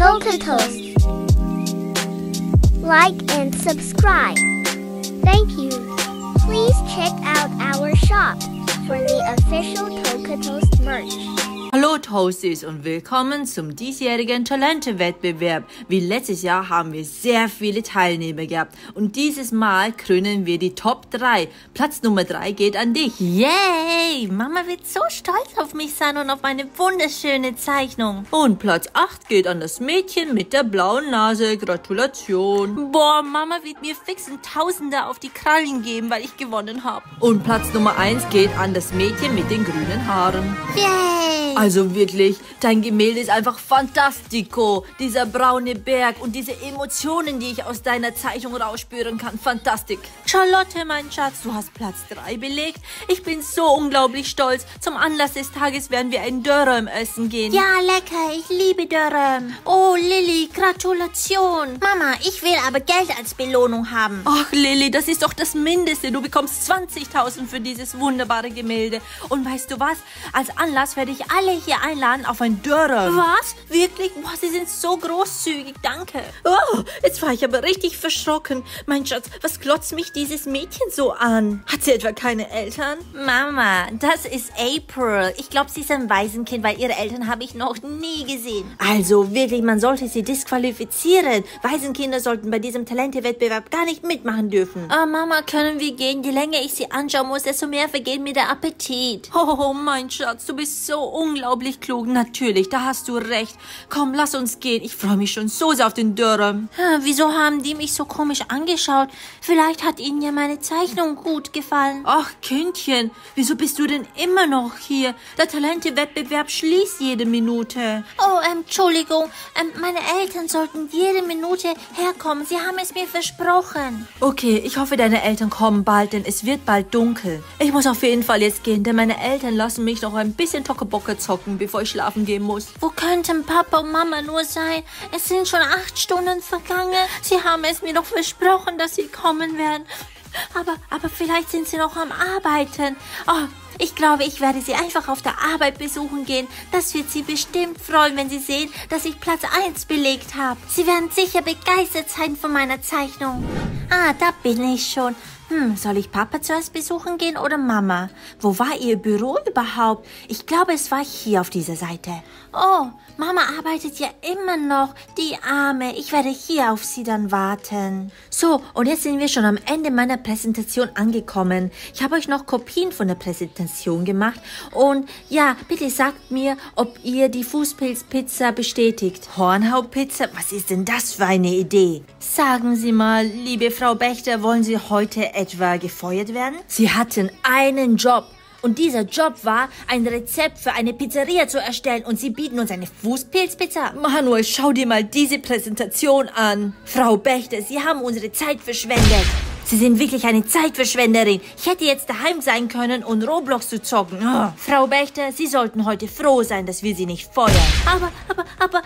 Toka Toast. Like and subscribe. Thank you. Please check out our shop for the official Toka Toast merch. Hallo Toasties und willkommen zum diesjährigen Talente-Wettbewerb. Wie letztes Jahr haben wir sehr viele Teilnehmer gehabt und dieses Mal krönen wir die Top 3. Platz Nummer 3 geht an dich. Yay! Mama wird so stolz auf mich sein und auf meine wunderschöne Zeichnung. Und Platz 8 geht an das Mädchen mit der blauen Nase. Gratulation. Boah, Mama wird mir fix ein Tausender auf die Krallen geben, weil ich gewonnen habe. Und Platz Nummer 1 geht an das Mädchen mit den grünen Haaren. Yay! Also wirklich, dein Gemälde ist einfach fantastico. Dieser braune Berg und diese Emotionen, die ich aus deiner Zeichnung rausspüren kann. Fantastik. Charlotte, mein Schatz, du hast Platz 3 belegt. Ich bin so unglaublich stolz. Zum Anlass des Tages werden wir ein Dörrem essen gehen. Ja, lecker. Ich liebe Dörrem. Oh, Lilly, Gratulation. Mama, ich will aber Geld als Belohnung haben. Ach, Lilly, das ist doch das Mindeste. Du bekommst 20.000 für dieses wunderbare Gemälde. Und weißt du was? Als Anlass werde ich alle hier einladen auf ein Dörrem. Was? Wirklich? Boah, Sie sind so großzügig. Danke. Oh, jetzt war ich aber richtig verschrocken. Mein Schatz, was glotzt mich dieses Mädchen so an? Hat sie etwa keine Eltern? Mama, das ist April. Ich glaube, sie ist ein Waisenkind, weil ihre Eltern habe ich noch nie gesehen. Also wirklich, man sollte sie disqualifizieren. Waisenkinder sollten bei diesem Talentewettbewerb gar nicht mitmachen dürfen. Oh, Mama, können wir gehen? Je länger ich sie anschauen muss, desto mehr vergeht mir der Appetit. Oh, mein Schatz, du bist so unglaublich klug. Natürlich, da hast du recht. Komm, lass uns gehen. Ich freue mich schon so sehr auf den Dörrem. Hm, wieso haben die mich so komisch angeschaut? Vielleicht hat ihnen ja meine Zeichnung gut gefallen. Ach, Kindchen, wieso bist du denn immer noch hier? Der Talentewettbewerb schließt jede Minute. Oh, ähm, Entschuldigung. Ähm, meine Eltern sollten jede Minute herkommen. Sie haben es mir versprochen. Okay, ich hoffe, deine Eltern kommen bald, denn es wird bald dunkel. Ich muss auf jeden Fall jetzt gehen, denn meine Eltern lassen mich noch ein bisschen Tockebocke zocken, bevor ich schlafen gehen muss. Wo könnten Papa und Mama nur sein? Es sind schon acht Stunden vergangen. Sie haben es mir doch versprochen, dass sie kommen werden. Aber, aber vielleicht sind sie noch am Arbeiten. Oh, ich glaube, ich werde sie einfach auf der Arbeit besuchen gehen. Das wird sie bestimmt freuen, wenn sie sehen, dass ich Platz 1 belegt habe. Sie werden sicher begeistert sein von meiner Zeichnung. Ah, da bin ich schon. Hm, soll ich Papa zuerst besuchen gehen oder Mama? Wo war ihr Büro überhaupt? Ich glaube, es war hier auf dieser Seite. Oh, Mama arbeitet ja immer noch. Die Arme. Ich werde hier auf sie dann warten. So, und jetzt sind wir schon am Ende meiner Präsentation angekommen. Ich habe euch noch Kopien von der Präsentation gemacht. Und ja, bitte sagt mir, ob ihr die Fußpilzpizza bestätigt. Hornhautpizza? Was ist denn das für eine Idee? Sagen Sie mal, liebe Frau Bechter, wollen Sie heute etwa gefeuert werden? Sie hatten einen Job. Und dieser Job war, ein Rezept für eine Pizzeria zu erstellen und sie bieten uns eine Fußpilzpizza. Manuel, schau dir mal diese Präsentation an. Frau Bechter, Sie haben unsere Zeit verschwendet. Sie sind wirklich eine Zeitverschwenderin. Ich hätte jetzt daheim sein können und Roblox zu zocken. Oh. Frau Bechter, Sie sollten heute froh sein, dass wir Sie nicht feuern. Aber, aber, aber,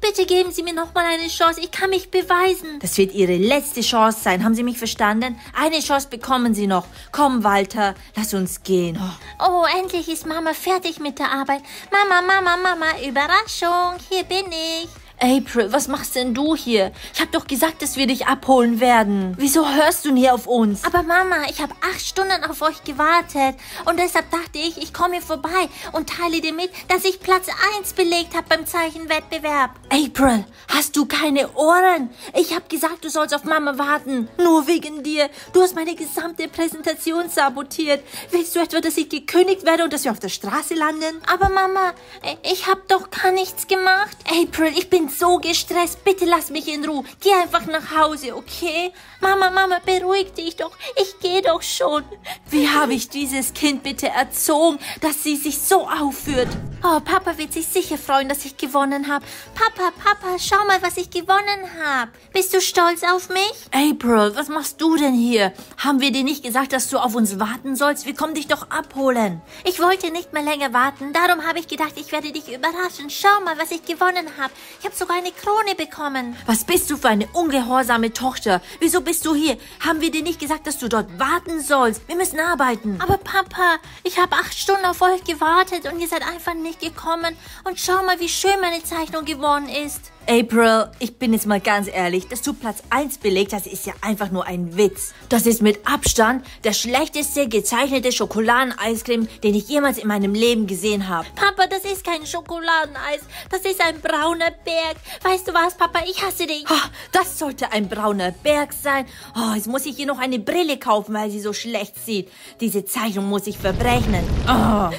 bitte geben Sie mir noch mal eine Chance. Ich kann mich beweisen. Das wird Ihre letzte Chance sein. Haben Sie mich verstanden? Eine Chance bekommen Sie noch. Komm, Walter, lass uns gehen. Oh. oh, endlich ist Mama fertig mit der Arbeit. Mama, Mama, Mama, Überraschung. Hier bin ich. April, was machst denn du hier? Ich hab doch gesagt, dass wir dich abholen werden. Wieso hörst du nie auf uns? Aber Mama, ich habe acht Stunden auf euch gewartet. Und deshalb dachte ich, ich komme vorbei und teile dir mit, dass ich Platz 1 belegt habe beim Zeichenwettbewerb. April, hast du keine Ohren? Ich hab gesagt, du sollst auf Mama warten. Nur wegen dir. Du hast meine gesamte Präsentation sabotiert. Willst du etwa, dass ich gekündigt werde und dass wir auf der Straße landen? Aber Mama, ich hab doch gar nichts gemacht. April, ich bin so gestresst. Bitte lass mich in Ruhe. Geh einfach nach Hause, okay? Mama, Mama, beruhig dich doch. Ich gehe doch schon. Wie habe ich dieses Kind bitte erzogen, dass sie sich so aufführt? Oh, Papa wird sich sicher freuen, dass ich gewonnen habe. Papa, Papa, schau mal, was ich gewonnen habe. Bist du stolz auf mich? April, was machst du denn hier? Haben wir dir nicht gesagt, dass du auf uns warten sollst? Wir kommen dich doch abholen. Ich wollte nicht mehr länger warten. Darum habe ich gedacht, ich werde dich überraschen. Schau mal, was ich gewonnen habe. Ich habe sogar eine Krone bekommen. Was bist du für eine ungehorsame Tochter? Wieso bist du hier? Haben wir dir nicht gesagt, dass du dort warten sollst? Wir müssen arbeiten. Aber Papa, ich habe acht Stunden auf euch gewartet und ihr seid einfach nicht gekommen. Und schau mal, wie schön meine Zeichnung geworden ist. April, ich bin jetzt mal ganz ehrlich, dass du Platz 1 belegt hast, ist ja einfach nur ein Witz. Das ist mit Abstand der schlechteste gezeichnete Schokoladeneiscreme, den ich jemals in meinem Leben gesehen habe. Papa, das ist kein Schokoladeneis. Das ist ein brauner Berg. Weißt du was, Papa? Ich hasse dich. Oh, das sollte ein brauner Berg sein. Oh, jetzt muss ich hier noch eine Brille kaufen, weil sie so schlecht sieht. Diese Zeichnung muss ich verbrechnen. Oh.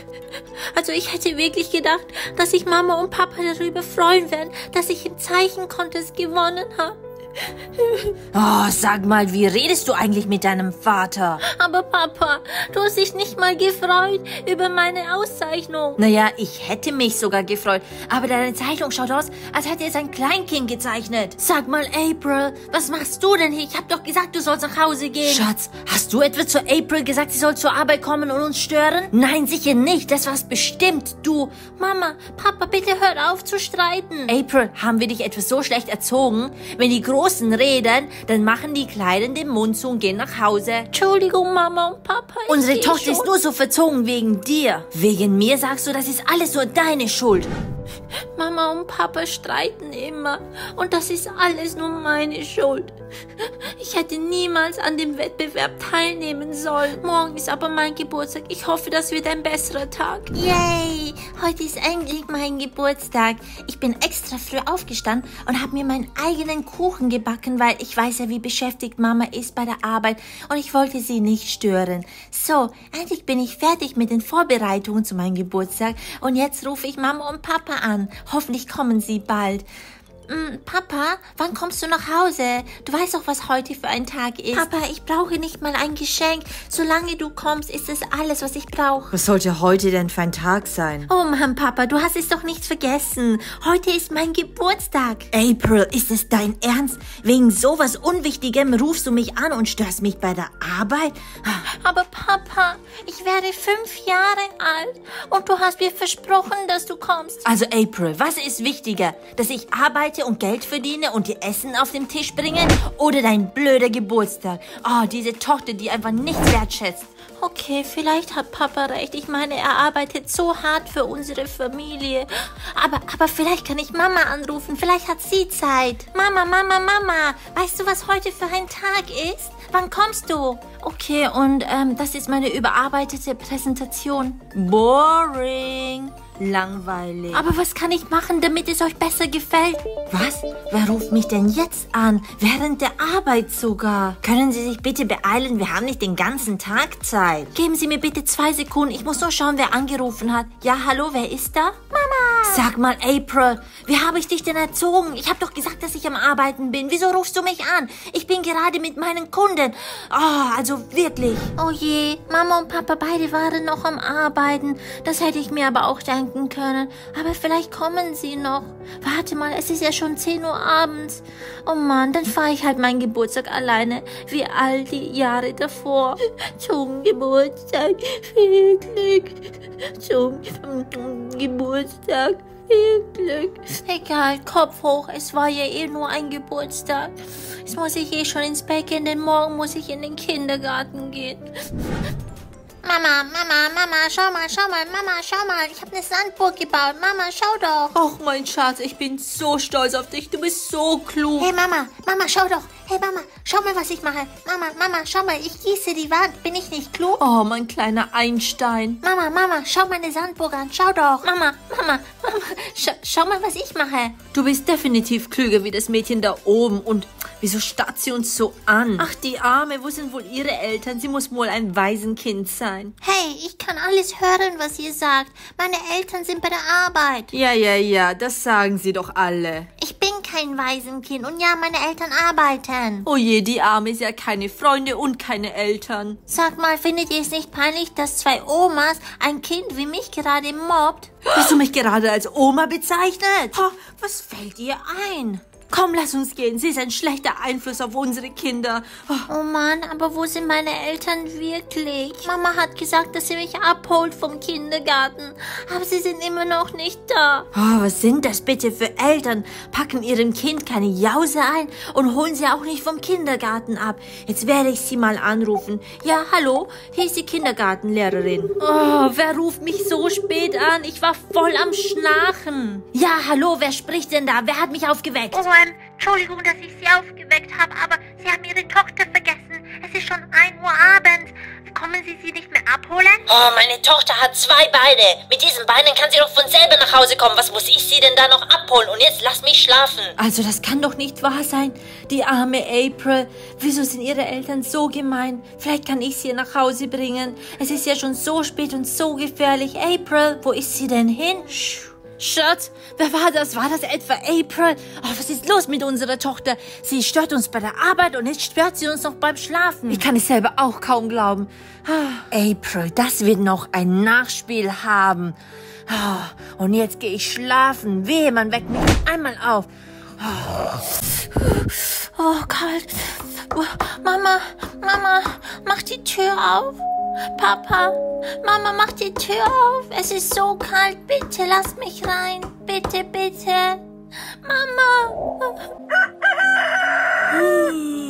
Also ich hätte wirklich gedacht, dass sich Mama und Papa darüber freuen werden, dass ich im Zeichen-Contest gewonnen habe. Oh, sag mal, wie redest du eigentlich mit deinem Vater? Aber Papa, du hast dich nicht mal gefreut über meine Auszeichnung. Naja, ich hätte mich sogar gefreut, aber deine Zeichnung schaut aus, als hätte es ein Kleinkind gezeichnet. Sag mal, April, was machst du denn hier? Ich hab doch gesagt, du sollst nach Hause gehen. Schatz, hast du etwa zu April gesagt, sie soll zur Arbeit kommen und uns stören? Nein, sicher nicht. Das war's bestimmt du. Mama, Papa, bitte hör auf zu streiten. April, haben wir dich etwas so schlecht erzogen? Wenn die Großen reden, dann machen die Kleinen den Mund zu und gehen nach Hause. Entschuldigung, Mama und Papa. Unsere Tochter schon. ist nur so verzogen wegen dir. Wegen mir sagst du, das ist alles nur deine Schuld. Mama und Papa streiten immer. Und das ist alles nur meine Schuld. Ich hätte niemals an dem Wettbewerb teilnehmen sollen. Morgen ist aber mein Geburtstag. Ich hoffe, das wird ein besserer Tag. Yay! Heute ist endlich mein Geburtstag. Ich bin extra früh aufgestanden und habe mir meinen eigenen Kuchen gebacken, weil ich weiß ja, wie beschäftigt Mama ist bei der Arbeit und ich wollte sie nicht stören. So, endlich bin ich fertig mit den Vorbereitungen zu meinem Geburtstag und jetzt rufe ich Mama und Papa an. Hoffentlich kommen sie bald. Mm, Papa, wann kommst du nach Hause? Du weißt doch, was heute für ein Tag ist. Papa, ich brauche nicht mal ein Geschenk. Solange du kommst, ist es alles, was ich brauche. Was sollte heute denn für ein Tag sein? Oh Mann, Papa, du hast es doch nicht vergessen. Heute ist mein Geburtstag. April, ist es dein Ernst? Wegen sowas Unwichtigem rufst du mich an und störst mich bei der Arbeit? Aber Papa, ich werde fünf Jahre alt und du hast mir versprochen, dass du kommst. Also April, was ist wichtiger? Dass ich arbeite und Geld verdiene und dir Essen auf den Tisch bringe? Oder dein blöder Geburtstag? Oh, diese Tochter, die einfach nichts wertschätzt. Okay, vielleicht hat Papa recht. Ich meine, er arbeitet so hart für unsere Familie. Aber, aber vielleicht kann ich Mama anrufen. Vielleicht hat sie Zeit. Mama, Mama, Mama. Weißt du, was heute für ein Tag ist? Wann kommst du? Okay, und ähm, das ist meine überarbeitete Präsentation. Boring. Langweilig. Aber was kann ich machen, damit es euch besser gefällt? Was? Wer ruft mich denn jetzt an? Während der Arbeit sogar. Können Sie sich bitte beeilen? Wir haben nicht den ganzen Tag Zeit. Geben Sie mir bitte zwei Sekunden. Ich muss nur schauen, wer angerufen hat. Ja, hallo, wer ist da? Mama! Sag mal, April, wie habe ich dich denn erzogen? Ich habe doch gesagt, dass ich am Arbeiten bin. Wieso rufst du mich an? Ich bin gerade mit meinen Kunden. Ah, also wirklich. Oh je, Mama und Papa beide waren noch am Arbeiten. Das hätte ich mir aber auch denken können. Aber vielleicht kommen sie noch. Warte mal, es ist ja schon 10 Uhr abends. Oh Mann, dann fahre ich halt meinen Geburtstag alleine, wie all die Jahre davor. Zum Geburtstag viel Glück. Zum Geburtstag viel Glück. Egal, Kopf hoch, es war ja eh nur ein Geburtstag. Jetzt muss ich eh schon ins Bett gehen, denn morgen muss ich in den Kindergarten gehen. Mama, Mama, Mama, schau mal, schau mal, Mama, schau mal, ich habe eine Sandburg gebaut. Mama, schau doch. Och, mein Schatz, ich bin so stolz auf dich. Du bist so klug. Hey Mama, Mama, schau doch. Hey Mama, schau mal, was ich mache. Mama, Mama, schau mal, ich gieße die Wand. Bin ich nicht klug? Oh, mein kleiner Einstein. Mama, Mama, schau meine Sandburg an. Schau doch. Mama, Mama, Scha schau mal, was ich mache. Du bist definitiv klüger wie das Mädchen da oben. Und wieso starrt sie uns so an? Ach, die Arme, wo sind wohl ihre Eltern? Sie muss wohl ein Waisenkind sein. Hey, ich kann alles hören, was ihr sagt. Meine Eltern sind bei der Arbeit. Ja, ja, ja, das sagen sie doch alle. Ich bin kein Waisenkind und ja, meine Eltern arbeiten. Oh je, die Arme ist ja keine Freunde und keine Eltern. Sag mal, findet ihr es nicht peinlich, dass zwei Omas ein Kind wie mich gerade mobbt? Hast du mich gerade als Oma bezeichnet? Oh, was fällt dir ein? Komm, lass uns gehen. Sie ist ein schlechter Einfluss auf unsere Kinder. Oh. Oh Mann, aber wo sind meine Eltern wirklich? Mama hat gesagt, dass sie mich abholt vom Kindergarten, aber sie sind immer noch nicht da. Oh, was sind das bitte für Eltern? Packen ihrem Kind keine Jause ein und holen sie auch nicht vom Kindergarten ab. Jetzt werde ich sie mal anrufen. Ja, hallo, hier ist die Kindergartenlehrerin. Oh, wer ruft mich so spät an? Ich war voll am Schnarchen. Ja, hallo, wer spricht denn da? Wer hat mich aufgeweckt? Oh, ähm, Entschuldigung, dass ich Sie aufgeweckt habe, aber Sie haben Ihre Tochter vergessen. Es ist schon 1 Uhr abends. Kommen Sie sie nicht mehr abholen? Oh, meine Tochter hat zwei Beine. Mit diesen Beinen kann sie doch von selber nach Hause kommen. Was muss ich sie denn da noch abholen? Und jetzt lass mich schlafen. Also das kann doch nicht wahr sein. Die arme April. Wieso sind ihre Eltern so gemein? Vielleicht kann ich sie nach Hause bringen. Es ist ja schon so spät und so gefährlich. April, wo ist sie denn hin? Schatz, wer war das? War das etwa April? Oh, was ist los mit unserer Tochter? Sie stört uns bei der Arbeit und jetzt stört sie uns noch beim Schlafen. Ich kann es selber auch kaum glauben. Ah, April, das wird noch ein Nachspiel haben. Ah, Und jetzt gehe ich schlafen. Wehe, man weckt mich einmal auf. Oh, kalt. Mama, Mama, mach die Tür auf. Papa, Mama, mach die Tür auf. Es ist so kalt. Bitte lass mich rein. Bitte, bitte. Mama.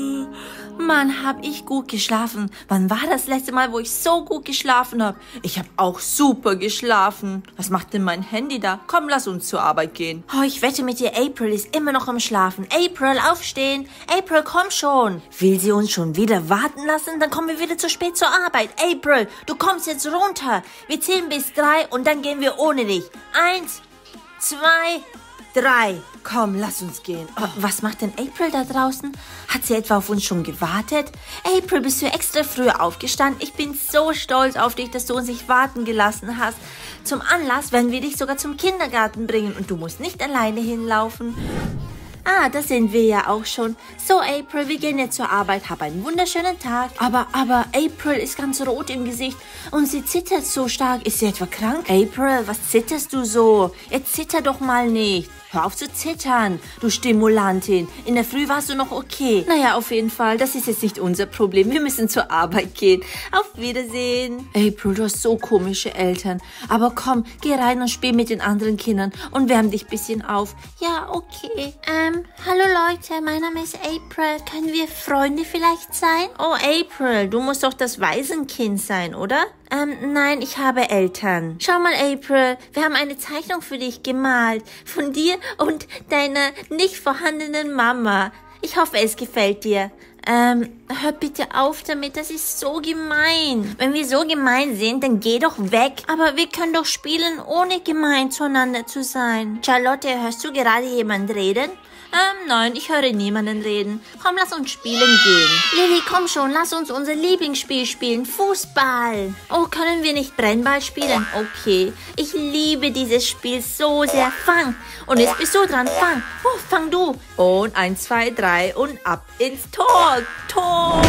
Mann, hab ich gut geschlafen. Wann war das letzte Mal, wo ich so gut geschlafen habe? Ich habe auch super geschlafen. Was macht denn mein Handy da? Komm, lass uns zur Arbeit gehen. Oh, ich wette mit dir, April ist immer noch am Schlafen. April, aufstehen. April, komm schon. Will sie uns schon wieder warten lassen? Dann kommen wir wieder zu spät zur Arbeit. April, du kommst jetzt runter. Wir zählen bis drei und dann gehen wir ohne dich. Eins, zwei, drei. Komm, lass uns gehen. Oh, was macht denn April da draußen? Hat sie etwa auf uns schon gewartet? April, bist du extra früh aufgestanden? Ich bin so stolz auf dich, dass du uns nicht warten gelassen hast. Zum Anlass werden wir dich sogar zum Kindergarten bringen und du musst nicht alleine hinlaufen. Ah, da sind wir ja auch schon. So, April, wir gehen jetzt zur Arbeit. Hab einen wunderschönen Tag. Aber, aber, April ist ganz rot im Gesicht und sie zittert so stark. Ist sie etwa krank? April, was zitterst du so? Jetzt zitter doch mal nicht. Hör auf zu zittern, du Stimulantin. In der Früh warst du noch okay. Naja, auf jeden Fall, das ist jetzt nicht unser Problem. Wir müssen zur Arbeit gehen. Auf Wiedersehen. April, du hast so komische Eltern. Aber komm, geh rein und spiel mit den anderen Kindern und wärm dich bisschen auf. Ja, okay. Ähm, hallo Leute, mein Name ist April. Können wir Freunde vielleicht sein? Oh, April, du musst doch das Waisenkind sein, oder? Ähm, nein, ich habe Eltern. Schau mal, April, wir haben eine Zeichnung für dich gemalt. Von dir und deiner nicht vorhandenen Mama. Ich hoffe, es gefällt dir. Ähm, hör bitte auf damit, das ist so gemein. Wenn wir so gemein sind, dann geh doch weg. Aber wir können doch spielen, ohne gemein zueinander zu sein. Charlotte, hörst du gerade jemand reden? Ähm, nein, ich höre niemanden reden. Komm, lass uns spielen gehen. Lilly, komm schon, lass uns unser Lieblingsspiel spielen. Fußball. Oh, können wir nicht Brennball spielen? Okay. Ich liebe dieses Spiel so sehr. Fang. Und jetzt bist du dran. Fang. Oh, fang du. Und eins, zwei, drei und ab ins Tor. Tor.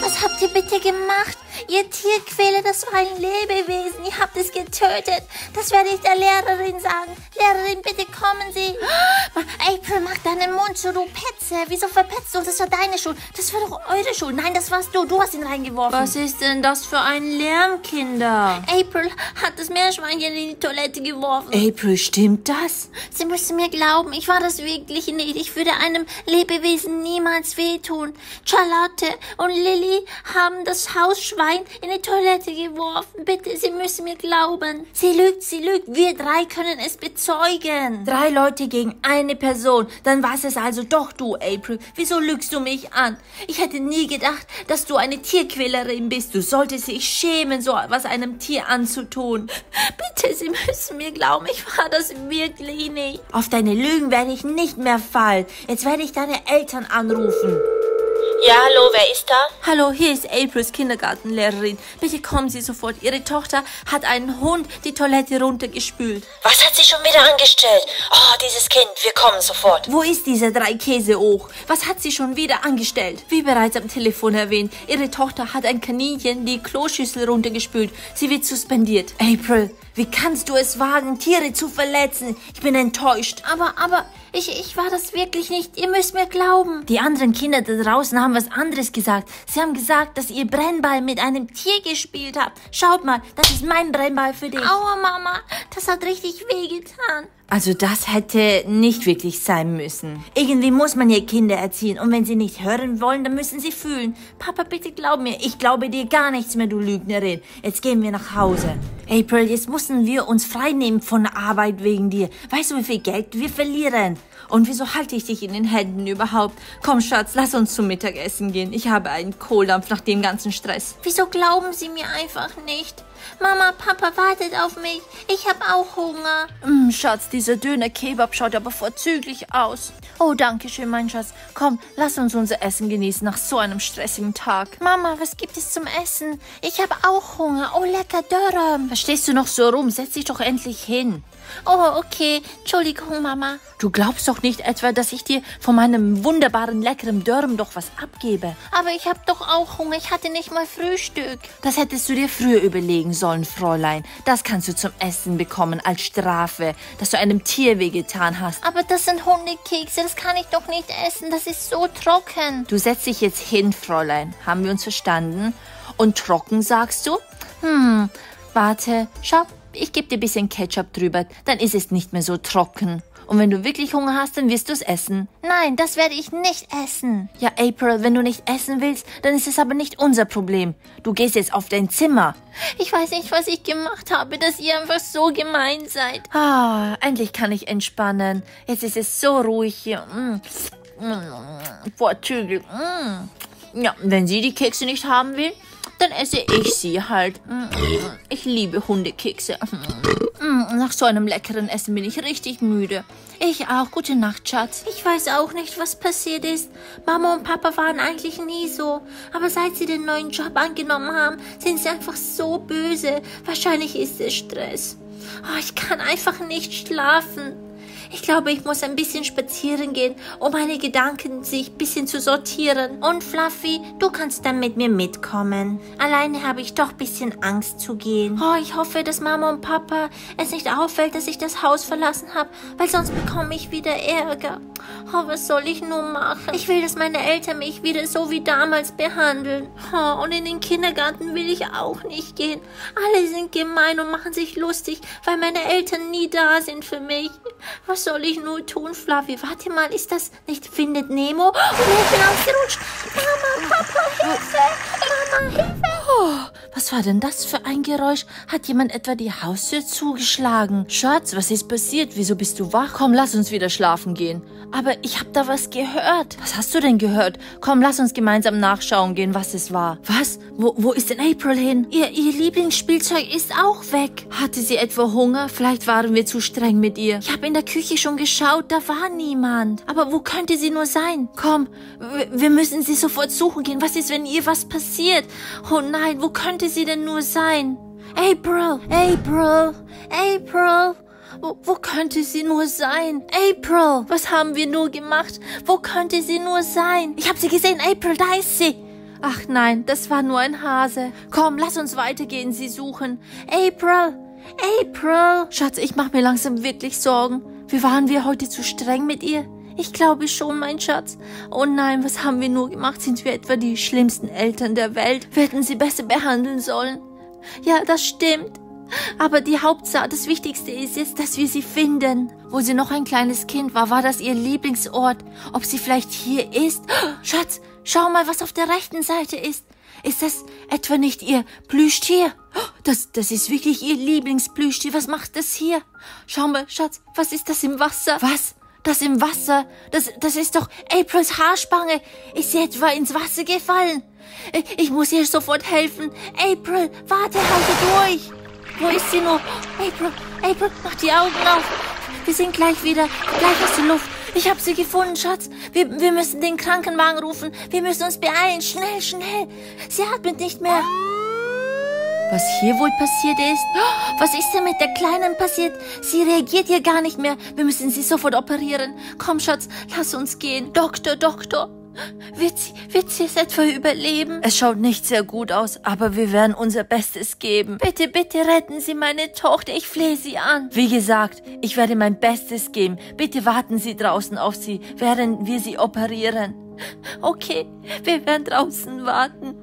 Was habt ihr bitte gemacht? Ihr Tierquäler, das war ein Lebewesen. Ihr habt es getötet. Das werde ich der Lehrerin sagen. Lehrerin, bitte kommen Sie. April, mach deinen Mund zu, du Petze. Wieso verpetzt du uns? Das war deine Schuld. Das war doch eure Schuld. Nein, das warst du. Du hast ihn reingeworfen. Was ist denn das für ein Lärm, Kinder? April hat das Meerschweinchen in die Toilette geworfen. April, stimmt das? Sie müssen mir glauben, ich war das wirklich nicht. Ich würde einem Lebewesen niemals wehtun. Charlotte und Lilly haben das Hausschwein in die Toilette geworfen. Bitte, Sie müssen mir glauben. Sie lügt, sie lügt. Wir drei können es bezeugen. Drei Leute gegen eine Person. Dann war es also doch du, April. Wieso lügst du mich an? Ich hätte nie gedacht, dass du eine Tierquälerin bist. Du solltest dich schämen, so etwas einem Tier anzutun. Bitte, Sie müssen mir glauben, ich war das wirklich nicht. Auf deine Lügen werde ich nicht mehr fallen. Jetzt werde ich deine Eltern anrufen. Ja, hallo, wer ist da? Hallo, hier ist Aprils Kindergartenlehrerin. Bitte kommen Sie sofort. Ihre Tochter hat einen Hund die Toilette runtergespült. Was hat sie schon wieder angestellt? Oh, dieses Kind, wir kommen sofort. Wo ist dieser drei Käse hoch? Was hat sie schon wieder angestellt? Wie bereits am Telefon erwähnt, ihre Tochter hat ein Kaninchen die Kloschüssel runtergespült. Sie wird suspendiert. April, Wie kannst du es wagen, Tiere zu verletzen? Ich bin enttäuscht. Aber, aber, ich, ich war das wirklich nicht. Ihr müsst mir glauben. Die anderen Kinder da draußen haben was anderes gesagt. Sie haben gesagt, dass ihr Brennball mit einem Tier gespielt habt. Schaut mal, das ist mein Brennball für dich. Aua, Mama, das hat richtig wehgetan. Also das hätte nicht wirklich sein müssen. Irgendwie muss man hier Kinder erziehen und wenn sie nicht hören wollen, dann müssen sie fühlen. Papa, bitte glaub mir, ich glaube dir gar nichts mehr, du Lügnerin. Jetzt gehen wir nach Hause. April, jetzt müssen wir uns freinehmen von Arbeit wegen dir. Weißt du, wie viel Geld wir verlieren? Und wieso halte ich dich in den Händen überhaupt? Komm, Schatz, lass uns zum Mittagessen gehen. Ich habe einen Kohldampf nach dem ganzen Stress. Wieso glauben Sie mir einfach nicht? Mama, Papa wartet auf mich. Ich habe auch Hunger. Mm, Schatz, dieser Döner-Kebab schaut aber vorzüglich aus. Oh, danke schön, mein Schatz. Komm, lass uns unser Essen genießen nach so einem stressigen Tag. Mama, was gibt es zum Essen? Ich habe auch Hunger. Oh, lecker Dörrem. Was stehst du noch so rum? Setz dich doch endlich hin. Oh, okay. Entschuldigung, Mama. Du glaubst doch nicht etwa, dass ich dir von meinem wunderbaren, leckeren Dörrem doch was abgebe. Aber ich habe doch auch Hunger. Ich hatte nicht mal Frühstück. Das hättest du dir früher überlegen sollen, Fräulein. Das kannst du zum Essen bekommen als Strafe, dass du einem Tier wehgetan hast. Aber das sind Hundekekse. Das kann ich doch nicht essen. Das ist so trocken. Du setzt dich jetzt hin, Fräulein. Haben wir uns verstanden? Und trocken, sagst du? Hm, warte, schau, ich gebe dir ein bisschen Ketchup drüber, dann ist es nicht mehr so trocken. Und wenn du wirklich Hunger hast, dann wirst du es essen. Nein, das werde ich nicht essen. Ja, April, wenn du nicht essen willst, dann ist es aber nicht unser Problem. Du gehst jetzt auf dein Zimmer. Ich weiß nicht, was ich gemacht habe, dass ihr einfach so gemein seid. Ah, endlich kann ich entspannen. Jetzt ist es so ruhig hier. Mm. Mm. Vorzüglich. Mm. Ja, wenn sie die Kekse nicht haben will, dann esse ich sie halt. Ich liebe Hundekekse. Nach so einem leckeren Essen bin ich richtig müde. Ich auch. Gute Nacht, Schatz. Ich weiß auch nicht, was passiert ist. Mama und Papa waren eigentlich nie so. Aber seit sie den neuen Job angenommen haben, sind sie einfach so böse. Wahrscheinlich ist es Stress. Oh, ich kann einfach nicht schlafen. Ich glaube, ich muss ein bisschen spazieren gehen, um meine Gedanken sich ein bisschen zu sortieren. Und Fluffy, du kannst dann mit mir mitkommen. Alleine habe ich doch ein bisschen Angst zu gehen. Oh, ich hoffe, dass Mama und Papa es nicht auffällt, dass ich das Haus verlassen habe, weil sonst bekomme ich wieder Ärger. Oh, was soll ich nun machen? Ich will, dass meine Eltern mich wieder so wie damals behandeln. Oh, und in den Kindergarten will ich auch nicht gehen. Alle sind gemein und machen sich lustig, weil meine Eltern nie da sind für mich. Was soll ich nur tun, Fluffy? Warte mal, ist das nicht Findet Nemo? Oh, ich bin ausgerutscht. Mama, Papa, Hilfe! Mama, Hilfe! Oh, was war denn das für ein Geräusch? Hat jemand etwa die Haustür zugeschlagen? Schatz, was ist passiert? Wieso bist du wach? Komm, lass uns wieder schlafen gehen. Aber ich hab da was gehört. Was hast du denn gehört? Komm, lass uns gemeinsam nachschauen gehen, was es war. Was? Wo, wo ist denn April hin? Ihr, ihr Lieblingsspielzeug ist auch weg. Hatte sie etwa Hunger? Vielleicht waren wir zu streng mit ihr. Ich habe in der Küche schon geschaut, da war niemand. Aber wo könnte sie nur sein? Komm, wir müssen sie sofort suchen gehen. Was ist, wenn ihr was passiert? Oh nein, wo könnte sie denn nur sein? April, April, April. Wo, wo könnte sie nur sein? April, was haben wir nur gemacht? Wo könnte sie nur sein? Ich habe sie gesehen, April, da ist sie. Ach nein, das war nur ein Hase. Komm, lass uns weitergehen, sie suchen. April, April. Schatz, ich mache mir langsam wirklich Sorgen. Wie waren wir heute zu streng mit ihr? Ich glaube schon, mein Schatz. Oh nein, was haben wir nur gemacht? Sind wir etwa die schlimmsten Eltern der Welt? Wir hätten sie besser behandeln sollen. Ja, das stimmt. Aber die Hauptsache, das Wichtigste ist jetzt, dass wir sie finden. Wo sie noch ein kleines Kind war, war das ihr Lieblingsort. Ob sie vielleicht hier ist? Schatz, schau mal, was auf der rechten Seite ist. Ist das etwa nicht ihr Plüschtier? Das, das ist wirklich ihr Lieblingsplüschtier. Was macht das hier? Schau mal, Schatz, was ist das im Wasser? Was? Das im Wasser? Das, das ist doch Aprils Haarspange. Ist sie etwa ins Wasser gefallen? Ich muss ihr sofort helfen. April, warte, halte durch. Wo ist sie nur? April, April, mach die Augen auf. Wir sind gleich wieder. Gleich aus der Luft. Ich habe sie gefunden, Schatz. Wir, wir müssen den Krankenwagen rufen. Wir müssen uns beeilen. Schnell, schnell. Sie atmet nicht mehr. Was hier wohl passiert ist? Was ist denn mit der Kleinen passiert? Sie reagiert hier gar nicht mehr. Wir müssen sie sofort operieren. Komm, Schatz, lass uns gehen. Doktor, Doktor. Wird sie, wird sie es etwa überleben? Es schaut nicht sehr gut aus, aber wir werden unser Bestes geben. Bitte, bitte retten Sie meine Tochter. Ich flehe Sie an. Wie gesagt, ich werde mein Bestes geben. Bitte warten Sie draußen auf sie, während wir sie operieren. Okay, wir werden draußen warten.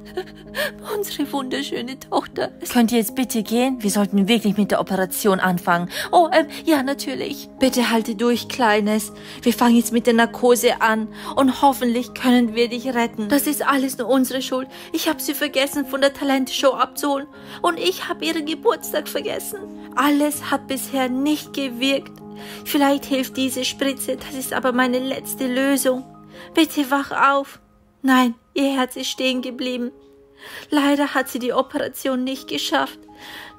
Unsere wunderschöne Tochter. Könnt ihr jetzt bitte gehen? Wir sollten wirklich mit der Operation anfangen. Oh, ähm, ja, natürlich. Bitte halte durch, Kleines. Wir fangen jetzt mit der Narkose an und hoffentlich können wir dich retten. Das ist alles nur unsere Schuld. Ich habe sie vergessen, von der Talentshow abzuholen. Und ich habe ihren Geburtstag vergessen. Alles hat bisher nicht gewirkt. Vielleicht hilft diese Spritze, das ist aber meine letzte Lösung. Bitte wach auf. Nein, ihr Herz ist stehen geblieben. Leider hat sie die Operation nicht geschafft.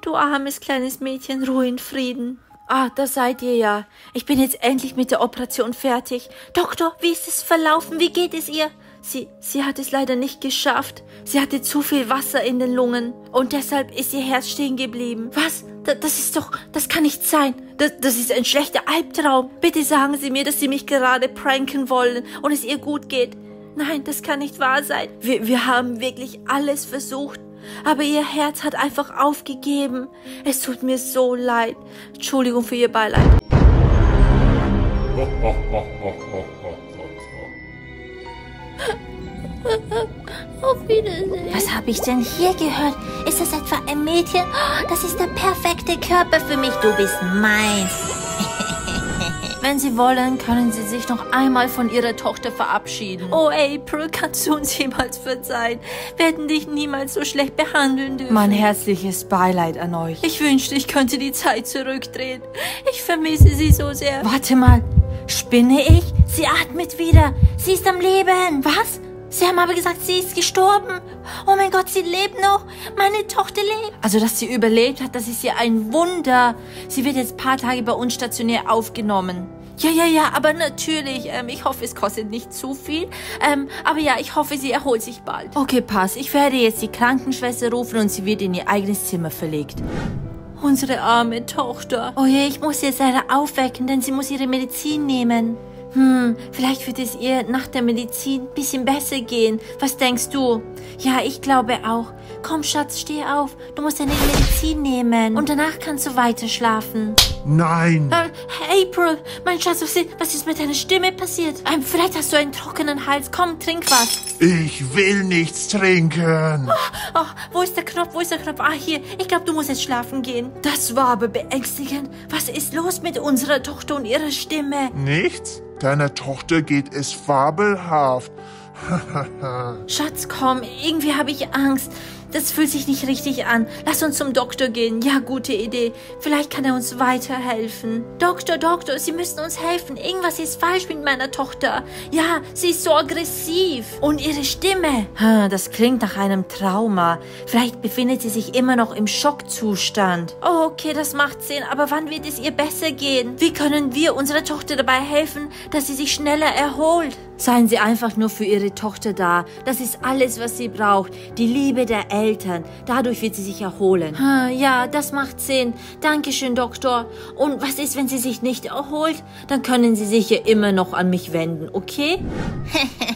Du armes kleines Mädchen, ruhe in Frieden. Ah, da seid ihr ja. Ich bin jetzt endlich mit der Operation fertig. Doktor, wie ist es verlaufen? Wie geht es ihr? Sie, sie hat es leider nicht geschafft. Sie hatte zu viel Wasser in den Lungen und deshalb ist ihr Herz stehen geblieben. Was? Da, das ist doch, das kann nicht sein. Das, das ist ein schlechter Albtraum. Bitte sagen Sie mir, dass Sie mich gerade pranken wollen und es ihr gut geht. Nein, das kann nicht wahr sein. Wir, wir haben wirklich alles versucht. Aber ihr Herz hat einfach aufgegeben. Es tut mir so leid. Entschuldigung für Ihr Beileid. Auf Wiedersehen. Was habe ich denn hier gehört? Ist das etwa ein Mädchen? Oh, das ist der perfekte Körper für mich. Du bist meins. Wenn Sie wollen, können Sie sich noch einmal von Ihrer Tochter verabschieden. Oh, April, kannst du uns jemals verzeihen? Wir hätten dich niemals so schlecht behandeln dürfen. Mein herzliches Beileid an euch. Ich wünschte, ich könnte die Zeit zurückdrehen. Ich vermisse sie so sehr. Warte mal, spinne ich? Sie atmet wieder. Sie ist am Leben. Was? Sie haben aber gesagt, sie ist gestorben. Oh mein Gott, sie lebt noch. Meine Tochter lebt. Also, dass sie überlebt hat, das ist ja ein Wunder. Sie wird jetzt paar Tage bei uns stationär aufgenommen. Ja, ja, ja, aber natürlich. Ähm, ich hoffe, es kostet nicht zu viel. Ähm, aber ja, ich hoffe, sie erholt sich bald. Okay, pass. Ich werde jetzt die Krankenschwester rufen und sie wird in ihr eigenes Zimmer verlegt. Unsere arme Tochter. Oh je, ich muss sie jetzt leider aufwecken, denn sie muss ihre Medizin nehmen. Hm, vielleicht wird es ihr nach der Medizin ein bisschen besser gehen. Was denkst du? Ja, ich glaube auch. Komm, Schatz, steh auf. Du musst deine Medizin nehmen. Und danach kannst du weiter schlafen. Nein. Äh, April, mein Schatz, was ist, was ist mit deiner Stimme passiert? Ähm, vielleicht hast du einen trockenen Hals. Komm, trink was. Ich will nichts trinken. Oh, oh, wo ist der Knopf? Wo ist der Knopf? Ah, hier. Ich glaube, du musst jetzt schlafen gehen. Das war aber beängstigend. Was ist los mit unserer Tochter und ihrer Stimme? Nichts? Deiner Tochter geht es fabelhaft. Schatz, komm, irgendwie habe ich Angst. Das fühlt sich nicht richtig an. Lass uns zum Doktor gehen. Ja, gute Idee. Vielleicht kann er uns weiterhelfen. Doktor, Doktor, Sie müssen uns helfen. Irgendwas ist falsch mit meiner Tochter. Ja, sie ist so aggressiv. Und ihre Stimme. Das klingt nach einem Trauma. Vielleicht befindet sie sich immer noch im Schockzustand. Oh, okay, das macht Sinn. Aber wann wird es ihr besser gehen? Wie können wir unserer Tochter dabei helfen, dass sie sich schneller erholt? Seien Sie einfach nur für Ihre Tochter da. Das ist alles, was sie braucht. Die Liebe der Eltern. Dadurch wird sie sich erholen. Ja, das macht Sinn. Dankeschön, Doktor. Und was ist, wenn sie sich nicht erholt? Dann können Sie sich ja immer noch an mich wenden, okay?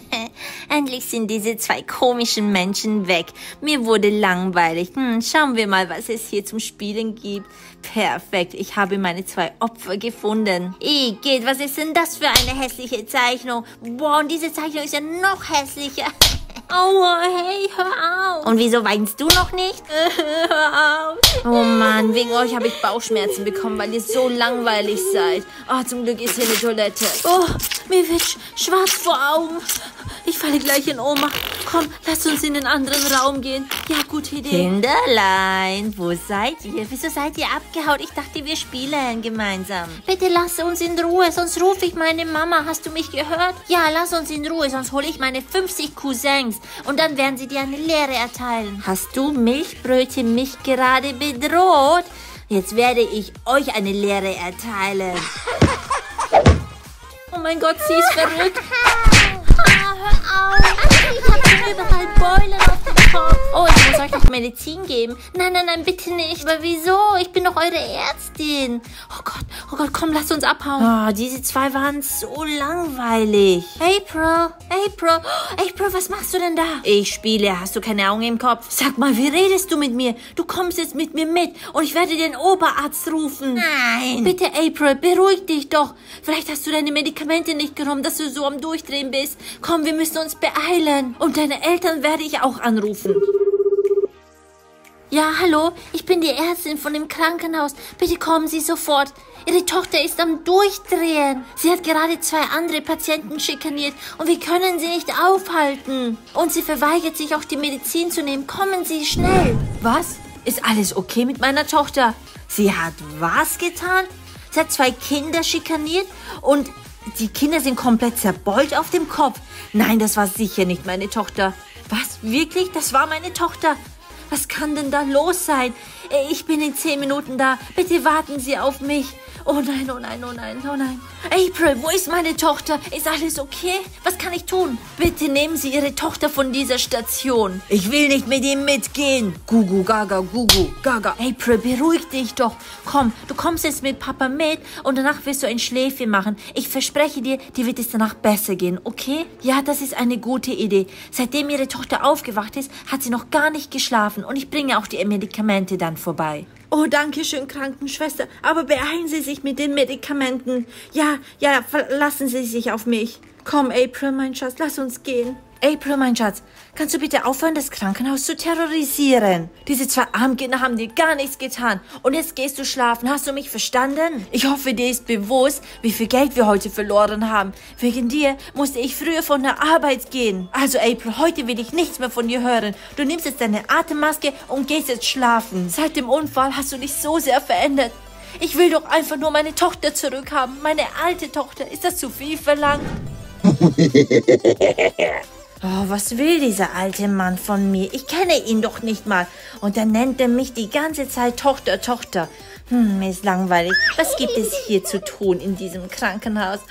Endlich sind diese zwei komischen Menschen weg. Mir wurde langweilig. Hm, schauen wir mal, was es hier zum Spielen gibt. Perfekt, ich habe meine zwei Opfer gefunden. Igitt, was ist denn das für eine hässliche Zeichnung? Boah, und diese Zeichnung ist ja noch hässlicher. Aua, hey, hör auf. Und wieso weinst du noch nicht? hör auf. Oh Mann, wegen euch habe ich Bauchschmerzen bekommen, weil ihr so langweilig seid. Ah, zum Glück ist hier eine Toilette. Oh, mir wird sch schwarz vor Augen. Ich falle gleich in Ohnmacht. Komm, lass uns in den anderen Raum gehen. Ja, gute Idee. Kinderlein, wo seid ihr? Wieso seid ihr abgehaut? Ich dachte, wir spielen gemeinsam. Bitte lass uns in Ruhe, sonst rufe ich meine Mama. Hast du mich gehört? Ja, lass uns in Ruhe, sonst hole ich meine 50 Cousins und dann werden sie dir eine Lehre erteilen. Hast du Milchbrötchen mich gerade bedroht? Jetzt werde ich euch eine Lehre erteilen. Oh mein Gott, sie ist verrückt. Ah, hör auf. Ich habe schon überall Beulen auf dem Kopf. Oh, ich muss euch noch Medizin geben. Nein, nein, nein, bitte nicht. Aber wieso? Ich bin doch eure Ärztin. Oh Gott, oh Gott, komm, lasst uns abhauen. Oh, diese zwei waren so langweilig. April, April, oh, April, was machst du denn da? Ich spiele, hast du keine Augen im Kopf? Sag mal, wie redest du mit mir? Du kommst jetzt mit mir mit und ich werde den Oberarzt rufen. Nein. Bitte, April, beruhig dich doch. Vielleicht hast du deine Medikamente nicht genommen, dass du so am Durchdrehen bist. Komm, wir müssen uns beeilen. Und deine Eltern werde ich auch anrufen. Ja, hallo, ich bin die Ärztin von dem Krankenhaus. Bitte kommen Sie sofort. Ihre Tochter ist am Durchdrehen. Sie hat gerade zwei andere Patienten schikaniert und wir können sie nicht aufhalten. Und sie verweigert sich auch die Medizin zu nehmen. Kommen Sie schnell. Was? Ist alles okay mit meiner Tochter? Sie hat was getan? Sie hat zwei Kinder schikaniert und die Kinder sind komplett zerbeult auf dem Kopf. Nein, das war sicher nicht meine Tochter. Was? Wirklich? Das war meine Tochter? Was kann denn da los sein? Äh, Ich bin in zehn Minuten da. Bitte warten Sie auf mich. Oh nein, oh nein, oh nein, oh nein. April, wo ist meine Tochter? Ist alles okay? Was kann ich tun? Bitte nehmen Sie Ihre Tochter von dieser Station. Ich will nicht mit ihm mitgehen. Gugu, gaga, gugu, gaga. April, beruhig dich doch. Komm, du kommst jetzt mit Papa mit und danach wirst du ein Schläfchen machen. Ich verspreche dir, dir wird es danach besser gehen, okay? Ja, das ist eine gute Idee. Seitdem Ihre Tochter aufgewacht ist, hat sie noch gar nicht geschlafen und ich bringe auch die Medikamente dann vorbei. Oh, danke schön, Krankenschwester. Aber beeilen Sie sich mit den Medikamenten. Ja, ja, verlassen Sie sich auf mich. Komm, April, mein Schatz, lass uns gehen. April, mein Schatz, kannst du bitte aufhören, das Krankenhaus zu terrorisieren? Diese zwei Armkinder haben dir gar nichts getan. Und jetzt gehst du schlafen. Hast du mich verstanden? Ich hoffe, dir ist bewusst, wie viel Geld wir heute verloren haben. Wegen dir musste ich früher von der Arbeit gehen. Also, April, heute will ich nichts mehr von dir hören. Du nimmst jetzt deine Atemmaske und gehst jetzt schlafen. Seit dem Unfall hast du dich so sehr verändert. Ich will doch einfach nur meine Tochter zurückhaben. Meine alte Tochter. Ist das zu viel verlangt? Oh, was will dieser alte Mann von mir? Ich kenne ihn doch nicht mal. Und er nennt er mich die ganze Zeit Tochter, Tochter. Hm, mir ist langweilig. Was gibt es hier zu tun in diesem Krankenhaus?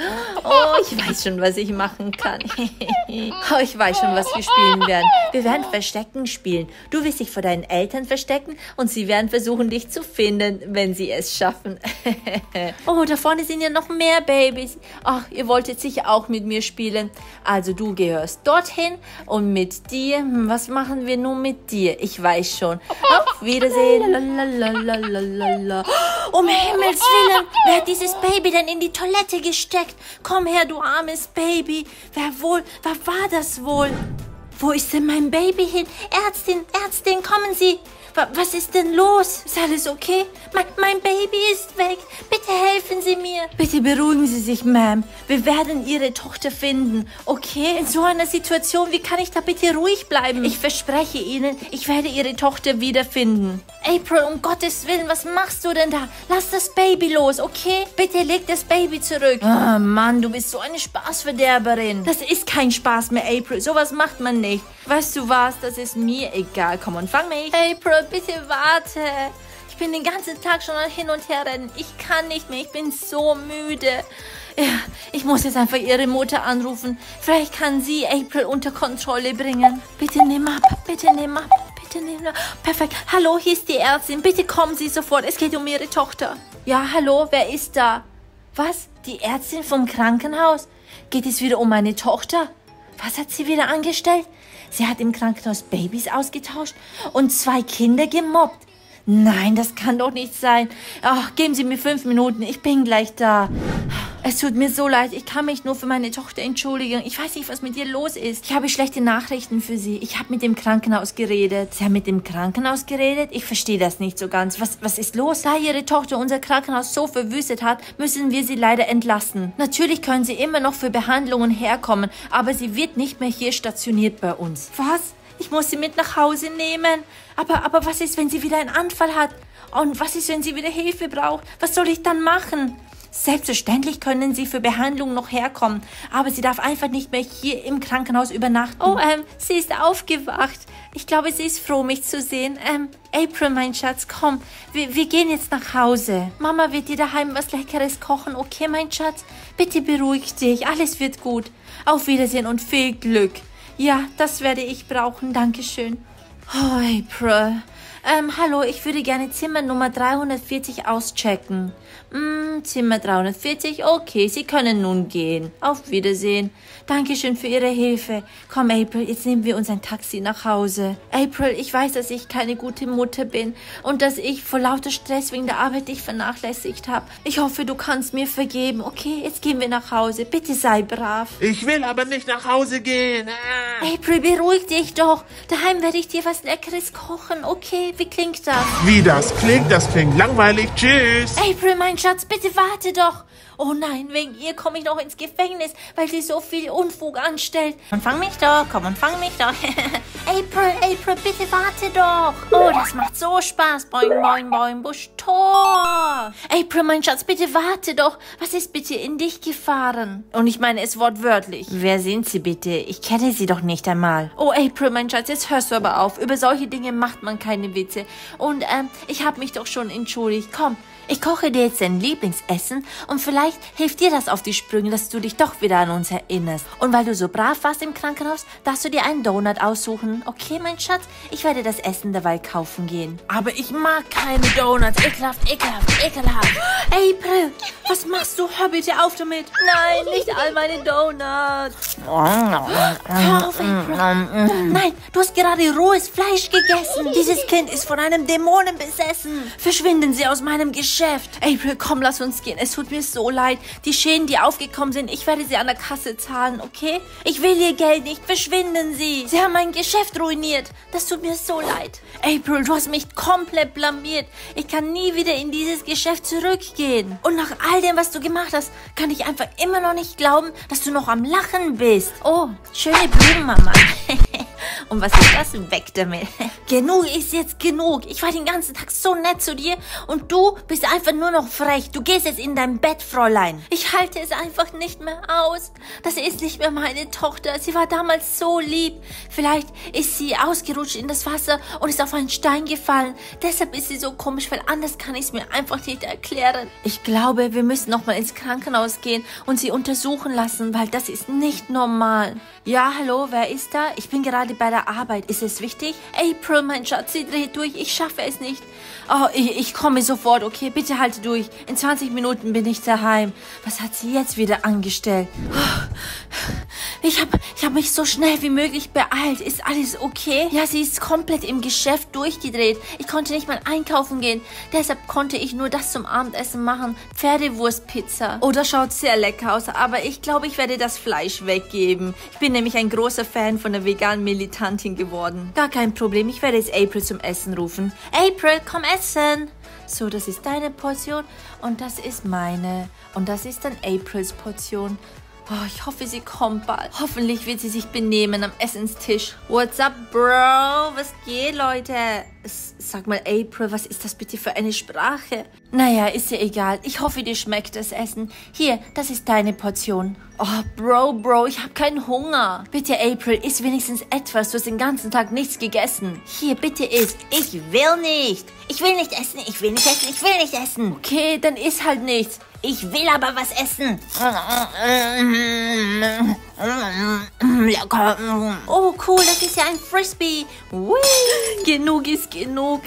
Oh, ich weiß schon, was ich machen kann. oh, ich weiß schon, was wir spielen werden. Wir werden Verstecken spielen. Du wirst dich vor deinen Eltern verstecken und sie werden versuchen, dich zu finden, wenn sie es schaffen. oh, da vorne sind ja noch mehr Babys. Ach, ihr wolltet sicher auch mit mir spielen. Also du gehörst dorthin und mit dir, hm, was machen wir nun mit dir? Ich weiß schon. Auf Wiedersehen. Lalalala. Um Himmels Willen, wer hat dieses Baby denn in die Toilette gesteckt? Komm her, du armes Baby. Wer wohl, wer war das wohl? Wo ist denn mein Baby hin? Ärztin, Ärztin, kommen Sie. Wa- Was ist denn los? Ist alles okay? Mein, mein Baby ist weg. Bitte helfen Sie mir. Bitte beruhigen Sie sich, Ma'am. Wir werden Ihre Tochter finden. Okay? In so einer Situation, wie kann ich da bitte ruhig bleiben? Ich verspreche Ihnen, ich werde Ihre Tochter wiederfinden. April, um Gottes Willen, was machst du denn da? Lass das Baby los, okay? Bitte leg das Baby zurück. Ah, Mann, du bist so eine Spaßverderberin. Das ist kein Spaß mehr, April. Sowas macht man nicht. Weißt du was? Das ist mir egal. Komm und fang mich. April, bitte warte. Ich bin den ganzen Tag schon hin und her rennen. Ich kann nicht mehr. Ich bin so müde. Ja, ich muss jetzt einfach ihre Mutter anrufen. Vielleicht kann sie April unter Kontrolle bringen. Bitte nimm ab. Bitte nimm ab. Bitte nimm ab. Perfekt. Hallo, hier ist die Ärztin. Bitte kommen Sie sofort. Es geht um Ihre Tochter. Ja, hallo, wer ist da? Was? Die Ärztin vom Krankenhaus? Geht es wieder um meine Tochter? Was hat sie wieder angestellt? Sie hat im Krankenhaus Babys ausgetauscht und zwei Kinder gemobbt. Nein, das kann doch nicht sein. Ach, geben Sie mir fünf Minuten, ich bin gleich da. Es tut mir so leid, ich kann mich nur für meine Tochter entschuldigen. Ich weiß nicht, was mit ihr los ist. Ich habe schlechte Nachrichten für Sie. Ich habe mit dem Krankenhaus geredet. Sie haben mit dem Krankenhaus geredet? Ich verstehe das nicht so ganz. Was, was ist los? Da Ihre Tochter unser Krankenhaus so verwüstet hat, müssen wir sie leider entlassen. Natürlich können Sie immer noch für Behandlungen herkommen, aber sie wird nicht mehr hier stationiert bei uns. Was? Ich muss sie mit nach Hause nehmen. Aber, aber was ist, wenn sie wieder einen Anfall hat? Und was ist, wenn sie wieder Hilfe braucht? Was soll ich dann machen? Selbstverständlich können Sie für Behandlung noch herkommen, aber sie darf einfach nicht mehr hier im Krankenhaus übernachten. Oh, ähm, sie ist aufgewacht. Ich glaube, sie ist froh, mich zu sehen. Ähm, April, mein Schatz, komm, wir, wir gehen jetzt nach Hause. Mama wird dir daheim was Leckeres kochen, okay, mein Schatz? Bitte beruhig dich, alles wird gut. Auf Wiedersehen und viel Glück. Ja, das werde ich brauchen, Dankeschön. Oh, April. Ähm, hallo, ich würde gerne Zimmer Nummer 340 auschecken. Hm, Zimmer 340, okay, Sie können nun gehen. Auf Wiedersehen. Dankeschön für Ihre Hilfe. Komm, April, jetzt nehmen wir uns ein Taxi nach Hause. April, ich weiß, dass ich keine gute Mutter bin und dass ich vor lauter Stress wegen der Arbeit dich vernachlässigt habe. Ich hoffe, du kannst mir vergeben. Okay, jetzt gehen wir nach Hause. Bitte sei brav. Ich will aber nicht nach Hause gehen. Ah. April, beruhig dich doch. Daheim werde ich dir was Leckeres kochen. Okay, wie klingt das? Wie das klingt, das klingt langweilig. Tschüss. April, mein Schatz, bitte warte doch. Oh nein, wegen ihr komme ich noch ins Gefängnis, weil sie so viel Unfug anstellt. Und fang mich doch, komm und fang mich doch. April, April, bitte warte doch. Oh, das macht so Spaß. Boing, boing, boing, Busch, Tor. April, mein Schatz, bitte warte doch. Was ist bitte in dich gefahren? Und ich meine es wortwörtlich. Wer sind Sie bitte? Ich kenne Sie doch nicht einmal. Oh, April, mein Schatz, jetzt hörst du aber auf. Über solche Dinge macht man keine Witze. Und ähm, ich habe mich doch schon entschuldigt. Komm, ich koche dir jetzt dein Lieblingsessen und vielleicht hilft dir das auf die Sprünge, dass du dich doch wieder an uns erinnerst. Und weil du so brav warst im Krankenhaus, darfst du dir einen Donut aussuchen. Okay, mein Schatz? Ich werde das Essen derweil kaufen gehen. Aber ich mag keine Donuts. Ekelhaft, ekelhaft, ekelhaft. April, was machst du? Hör bitte auf damit. Nein, nicht all meine Donuts. Hör auf, April. Nein, du hast gerade rohes Fleisch gegessen. Dieses Kind ist von einem Dämonen besessen. Verschwinden Sie aus meinem Geschäft. April, komm, lass uns gehen. Es tut mir so leid. Die Schäden, die aufgekommen sind, ich werde sie an der Kasse zahlen, okay? Ich will Ihr Geld nicht. Verschwinden Sie. Sie haben mein Geschäft ruiniert. Das tut mir so leid. April, du hast mich komplett blamiert. Ich kann nie wieder in dieses Geschäft zurückgehen. Und nach all dem, was du gemacht hast, kann ich einfach immer noch nicht glauben, dass du noch am Lachen bist. Oh, schöne Blumen, Mama. Und was ist das? Weg damit. genug ist jetzt genug. Ich war den ganzen Tag so nett zu dir und du bist einfach nur noch frech. Du gehst jetzt in dein Bett, Fräulein. Ich halte es einfach nicht mehr aus. Das ist nicht mehr meine Tochter. Sie war damals so lieb. Vielleicht ist sie ausgerutscht in das Wasser und ist auf einen Stein gefallen. Deshalb ist sie so komisch, weil anders kann ich es mir einfach nicht erklären. Ich glaube, wir müssen nochmal ins Krankenhaus gehen und sie untersuchen lassen, weil das ist nicht normal. Ja, hallo, wer ist da? Ich bin gerade bei der Arbeit. Ist es wichtig? April, mein Schatz, sie dreht durch. Ich schaffe es nicht. Oh, ich, ich komme sofort, okay? Bitte halte durch. In 20 Minuten bin ich daheim. Was hat sie jetzt wieder angestellt? Oh, ich habe ich hab mich so schnell wie möglich beeilt. Ist alles okay? Ja, sie ist komplett im Geschäft durchgedreht. Ich konnte nicht mal einkaufen gehen. Deshalb konnte ich nur das zum Abendessen machen. Pferdewurstpizza. Oh, das schaut sehr lecker aus. Aber ich glaube, ich werde das Fleisch weggeben. Ich bin nämlich ein großer Fan von der veganen Militantin geworden. Gar kein Problem. Ich werde jetzt April zum Essen rufen. April, komm essen. So, das ist deine Portion und das ist meine. Und das ist dann Aprils Portion. Oh, ich hoffe, sie kommt bald. Hoffentlich wird sie sich benehmen am Essenstisch. What's up, Bro? Was geht, Leute? S sag mal, April, was ist das bitte für eine Sprache? Naja, ist ja egal. Ich hoffe, dir schmeckt das Essen. Hier, das ist deine Portion. Oh, Bro, Bro, ich habe keinen Hunger. Bitte, April, iss wenigstens etwas. Du hast den ganzen Tag nichts gegessen. Hier, bitte iss. Ich will nicht. Ich will nicht essen. Ich will nicht essen. Ich will nicht essen. Okay, dann iss halt nichts. Ich will aber was essen. Lecker. Oh, cool, das ist ja ein Frisbee. Whee. Genug ist genug.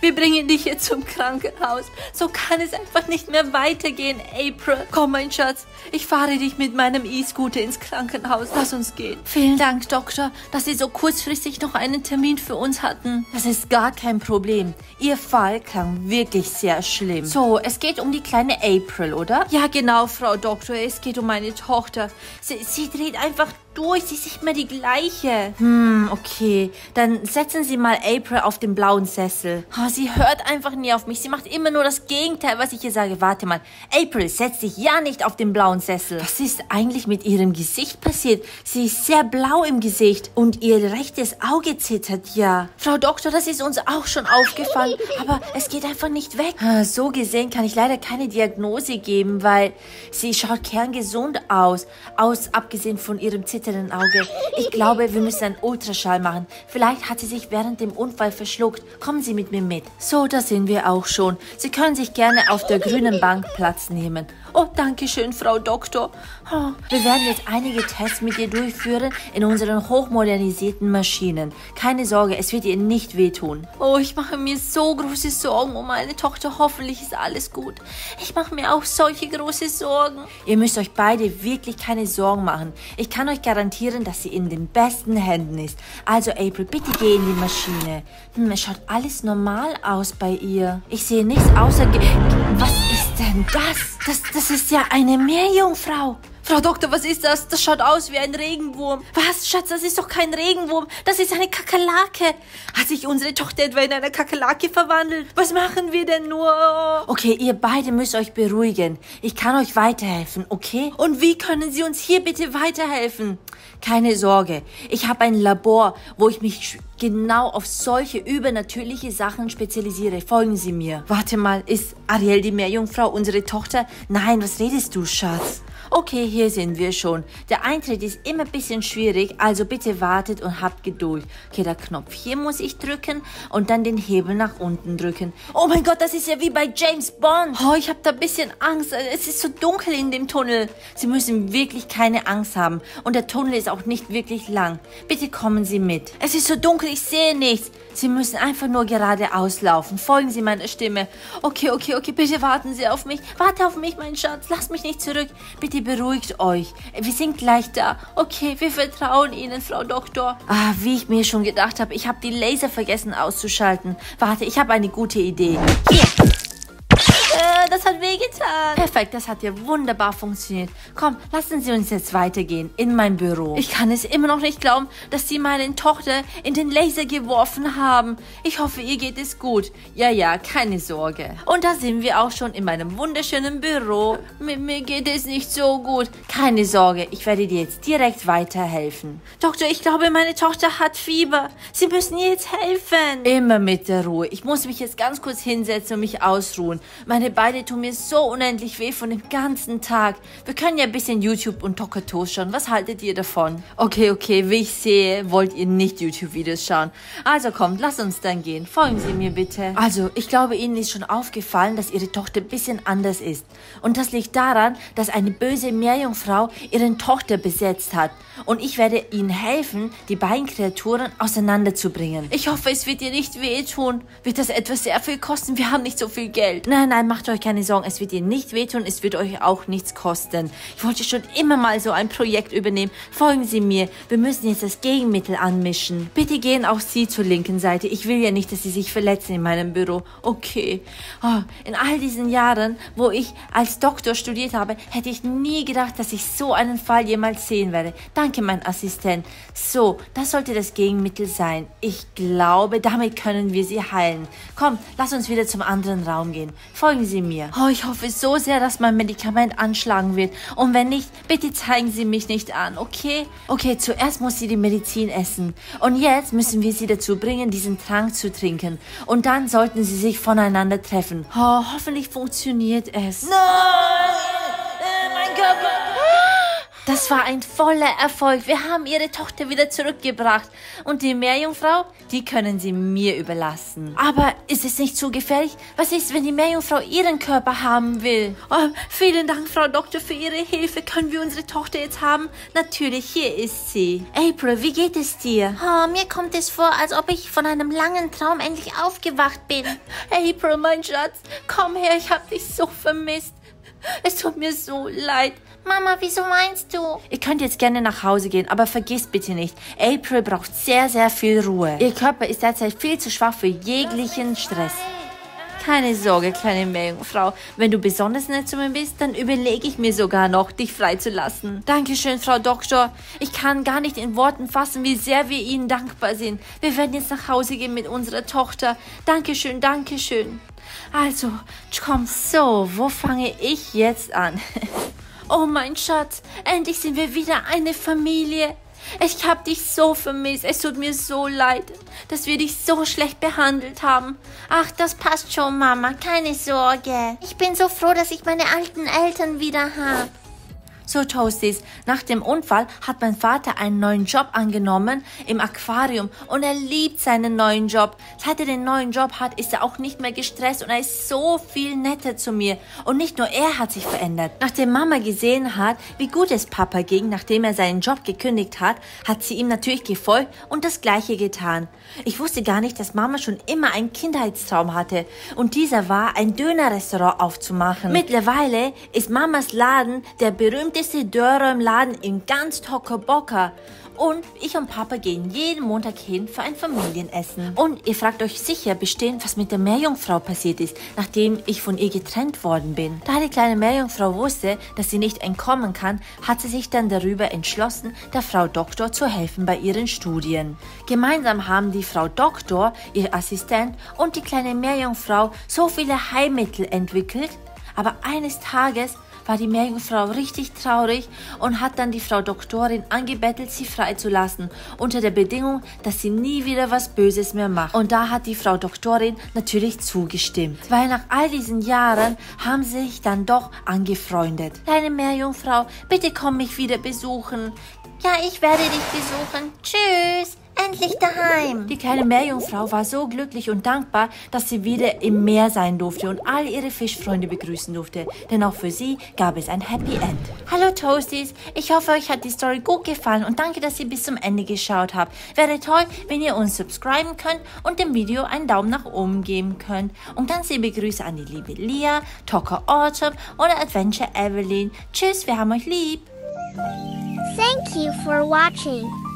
Wir bringen dich jetzt zum Krankenhaus. So kann es einfach nicht mehr weitergehen, April. Komm, mein Schatz. Ich fahre dich mit meinem E-Scooter ins Krankenhaus. Lass uns gehen. Vielen Dank, Doktor, dass Sie so kurzfristig noch einen Termin für uns hatten. Das ist gar kein Problem. Ihr Fall klang wirklich sehr schlimm. So, es geht um die kleine April, oder? Ja, genau, Frau Doktor. Es geht um meine Tochter. Sie, sie dreht einfach durch. Sie ist nicht mehr die gleiche. Hm, okay. Dann setzen Sie mal April auf den blauen Sessel. Oh, sie hört einfach nie auf mich. Sie macht immer nur das Gegenteil, was ich ihr sage. Warte mal. April, setz dich ja nicht auf den blauen Sessel. Was ist eigentlich mit Ihrem Gesicht passiert? Sie ist sehr blau im Gesicht und Ihr rechtes Auge zittert ja. Frau Doktor, das ist uns auch schon aufgefallen, aber es geht einfach nicht weg. Ah, So gesehen kann ich leider keine Diagnose geben, weil sie schaut kerngesund aus, aus abgesehen von ihrem zitternden Auge. Ich glaube, wir müssen einen Ultraschall machen. Vielleicht hat sie sich während dem Unfall verschluckt. Kommen Sie mit mir mit. So, da sind wir auch schon. Sie können sich gerne auf der grünen Bank Platz nehmen. Oh, danke schön, Frau Doktor. Oh, wir werden jetzt einige Tests mit ihr durchführen in unseren hochmodernisierten Maschinen. Keine Sorge, es wird ihr nicht wehtun. Oh, ich mache mir so große Sorgen um meine Tochter. Hoffentlich ist alles gut. Ich mache mir auch solche große Sorgen. Ihr müsst euch beide wirklich keine Sorgen machen. Ich kann euch garantieren, dass sie in den besten Händen ist. Also April, bitte geh in die Maschine. Hm, es schaut alles normal aus bei ihr. Ich sehe nichts außer... Ge Was ist denn das? Das, das ist ja eine Meerjungfrau. Frau Doktor, was ist das? Das schaut aus wie ein Regenwurm. Was, Schatz, das ist doch kein Regenwurm. Das ist eine Kakerlake. Hat sich unsere Tochter etwa in eine Kakerlake verwandelt? Was machen wir denn nur? Okay, ihr beide müsst euch beruhigen. Ich kann euch weiterhelfen, okay? Und wie können Sie uns hier bitte weiterhelfen? Keine Sorge. Ich habe ein Labor, wo ich mich genau auf solche übernatürliche Sachen spezialisiere. Folgen Sie mir. Warte mal, ist Ariel die Meerjungfrau unsere Tochter? Nein, was redest du, Schatz? Okay, hier sind wir schon. Der Eintritt ist immer ein bisschen schwierig, also bitte wartet und habt Geduld. Okay, der Knopf hier muss ich drücken und dann den Hebel nach unten drücken. Oh mein Gott, das ist ja wie bei James Bond. Oh, ich habe da ein bisschen Angst. Es ist so dunkel in dem Tunnel. Sie müssen wirklich keine Angst haben und der Tunnel ist auch nicht wirklich lang. Bitte kommen Sie mit. Es ist so dunkel, ich sehe nichts. Sie müssen einfach nur geradeaus laufen. Folgen Sie meiner Stimme. Okay, okay, okay, bitte warten Sie auf mich. Warte auf mich, mein Schatz. Lass mich nicht zurück. Bitte beruhigt euch. Wir sind gleich da. Okay, wir vertrauen Ihnen, Frau Doktor. Ah, wie ich mir schon gedacht habe, ich habe die Laser vergessen auszuschalten. Warte, ich habe eine gute Idee. Hier. Äh, das hat wehgetan. Perfekt, das hat ja wunderbar funktioniert. Komm, lassen Sie uns jetzt weitergehen in mein Büro. Ich kann es immer noch nicht glauben, dass Sie meine Tochter in den Laser geworfen haben. Ich hoffe, ihr geht es gut. Ja, ja, keine Sorge. Und da sind wir auch schon in meinem wunderschönen Büro. Mir, mir geht es nicht so gut. Keine Sorge, ich werde dir jetzt direkt weiterhelfen. Doktor, ich glaube, meine Tochter hat Fieber. Sie müssen ihr jetzt helfen. Immer mit der Ruhe. Ich muss mich jetzt ganz kurz hinsetzen und mich ausruhen. Meine Beine tun mir so unendlich weh von dem ganzen Tag. Wir können ja ein bisschen YouTube und Tokatos schauen. Was haltet ihr davon? Okay, okay, wie ich sehe, wollt ihr nicht YouTube-Videos schauen. Also kommt, lasst uns dann gehen. Folgen Sie mir bitte. Also, ich glaube, Ihnen ist schon aufgefallen, dass Ihre Tochter ein bisschen anders ist. Und das liegt daran, dass eine böse Meerjungfrau Ihren Tochter besetzt hat. Und ich werde Ihnen helfen, die beiden Kreaturen auseinanderzubringen. Ich hoffe, es wird ihr nicht wehtun. Wird das etwas sehr viel kosten? Wir haben nicht so viel Geld. Nein, nein, macht euch keine Sorgen. Es wird ihr nicht wehtun, es wird euch auch nichts kosten. Ich wollte schon immer mal so ein Projekt übernehmen. Folgen Sie mir. Wir müssen jetzt das Gegenmittel anmischen. Bitte gehen auch Sie zur linken Seite. Ich will ja nicht, dass Sie sich verletzen in meinem Büro. Okay. Oh, in all diesen Jahren, wo ich als Doktor studiert habe, hätte ich nie gedacht, dass ich so einen Fall jemals sehen werde. Danke, mein Assistent. So, das sollte das Gegenmittel sein. Ich glaube, damit können wir Sie heilen. Komm, lass uns wieder zum anderen Raum gehen. Folgen Sie mir. Oh, ich hoffe so sehr, dass mein Medikament anschlagen wird. Und wenn nicht, bitte zeigen Sie mich nicht an, okay? Okay, zuerst muss sie die Medizin essen. Und jetzt müssen wir sie dazu bringen, diesen Trank zu trinken. Und dann sollten sie sich voneinander treffen. Oh, hoffentlich funktioniert es. Nein! Das war ein voller Erfolg. Wir haben ihre Tochter wieder zurückgebracht. Und die Meerjungfrau, die können sie mir überlassen. Aber ist es nicht zu gefährlich? Was ist, wenn die Meerjungfrau ihren Körper haben will? Oh, vielen Dank, Frau Doktor, für Ihre Hilfe. Können wir unsere Tochter jetzt haben? Natürlich, hier ist sie. April, wie geht es dir? Oh, mir kommt es vor, als ob ich von einem langen Traum endlich aufgewacht bin. April, mein Schatz, komm her, ich hab dich so vermisst. Es tut mir so leid. Mama, wieso meinst du? Ihr könnt jetzt gerne nach Hause gehen, aber vergisst bitte nicht, April braucht sehr, sehr viel Ruhe. Ihr Körper ist derzeit viel zu schwach für jeglichen Stress. Keine Sorge, kleine Meerjungfrau. Wenn du besonders nett zu mir bist, dann überlege ich mir sogar noch, dich freizulassen. Dankeschön, Frau Doktor. Ich kann gar nicht in Worten fassen, wie sehr wir Ihnen dankbar sind. Wir werden jetzt nach Hause gehen mit unserer Tochter. Dankeschön, Dankeschön. Also, komm, so, wo fange ich jetzt an? Oh mein Schatz, endlich sind wir wieder eine Familie. Ich hab dich so vermisst. Es tut mir so leid, dass wir dich so schlecht behandelt haben. Ach, das passt schon, Mama. Keine Sorge. Ich bin so froh, dass ich meine alten Eltern wieder hab. So, Toasties, nach dem Unfall hat mein Vater einen neuen Job angenommen im Aquarium und er liebt seinen neuen Job. Seit er den neuen Job hat, ist er auch nicht mehr gestresst und er ist so viel netter zu mir. Und nicht nur er hat sich verändert. Nachdem Mama gesehen hat, wie gut es Papa ging, nachdem er seinen Job gekündigt hat, hat sie ihm natürlich gefolgt und das Gleiche getan. Ich wusste gar nicht, dass Mama schon immer einen Kindheitstraum hatte und dieser war, ein Dönerrestaurant aufzumachen. Mittlerweile ist Mamas Laden der berühmte berühmteste Döner im Laden in ganz Tokoboka. Und ich und Papa gehen jeden Montag hin für ein Familienessen. Und ihr fragt euch sicher bestimmt, was mit der Meerjungfrau passiert ist, nachdem ich von ihr getrennt worden bin. Da die kleine Meerjungfrau wusste, dass sie nicht entkommen kann, hat sie sich dann darüber entschlossen, der Frau Doktor zu helfen bei ihren Studien. Gemeinsam haben die Frau Doktor, ihr Assistent und die kleine Meerjungfrau so viele Heilmittel entwickelt, aber eines Tages war die Meerjungfrau richtig traurig und hat dann die Frau Doktorin angebettelt, sie freizulassen, unter der Bedingung, dass sie nie wieder was Böses mehr macht. Und da hat die Frau Doktorin natürlich zugestimmt, weil nach all diesen Jahren haben sie sich dann doch angefreundet. Kleine Meerjungfrau, bitte komm mich wieder besuchen. Ja, ich werde dich besuchen. Tschüss. Endlich daheim. Die kleine Meerjungfrau war so glücklich und dankbar, dass sie wieder im Meer sein durfte und all ihre Fischfreunde begrüßen durfte. Denn auch für sie gab es ein Happy End. Hallo Toasties, ich hoffe, euch hat die Story gut gefallen und danke, dass ihr bis zum Ende geschaut habt. Wäre toll, wenn ihr uns subscriben könnt und dem Video einen Daumen nach oben geben könnt. Und ganz liebe Grüße an die liebe Lia, Tocker Autumn oder Adventure Evelyn. Tschüss, wir haben euch lieb. Thank you for watching.